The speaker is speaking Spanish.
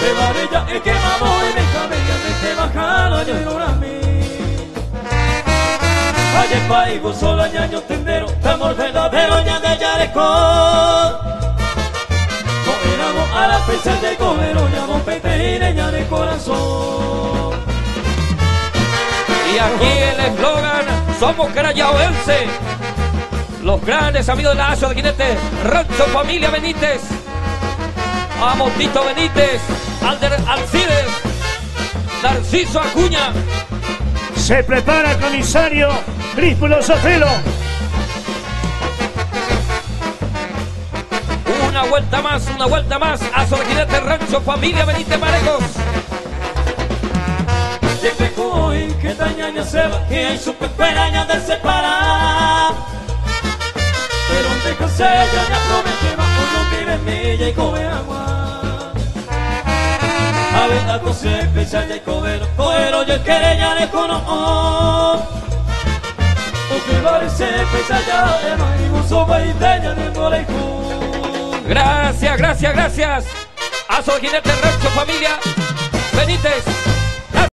De varilla he quemado y mi cabella de que bajado yo y una mí Ayer paigo solo ñaño tendero de amor verdadero ña de yareco Comeramos a la fecha de comer ña pete y ña de corazón. Y aquí el eslogan Somos Carayaoense Los grandes amigos de la Aso de Guinete Rancho Familia Benítez Amo Tito Benítez Alder Alcides Narciso Acuña Se prepara el comisario Críspulo Sotelo. Una vuelta más, una vuelta más. A Jinete Rancho, familia Benítez Marejos. Siempre hoy que daña se va, que hay su peperaña de separar. Pero un dejo se ya promete, Gracias, gracias, gracias. A su jinete rancho familia Benítez.